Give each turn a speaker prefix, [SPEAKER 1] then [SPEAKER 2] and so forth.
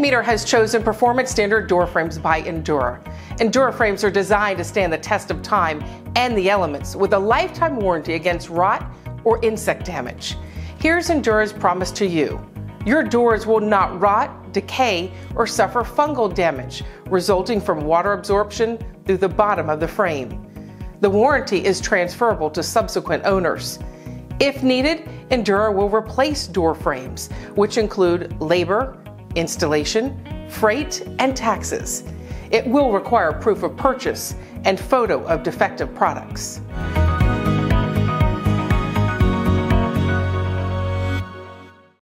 [SPEAKER 1] Leader has chosen performance standard door frames by Endura. Endura frames are designed to stand the test of time and the elements with a lifetime warranty against rot or insect damage. Here's Endura's promise to you. Your doors will not rot, decay, or suffer fungal damage resulting from water absorption through the bottom of the frame. The warranty is transferable to subsequent owners. If needed, Endura will replace door frames, which include labor, installation, freight, and taxes. It will require proof of purchase and photo of defective products.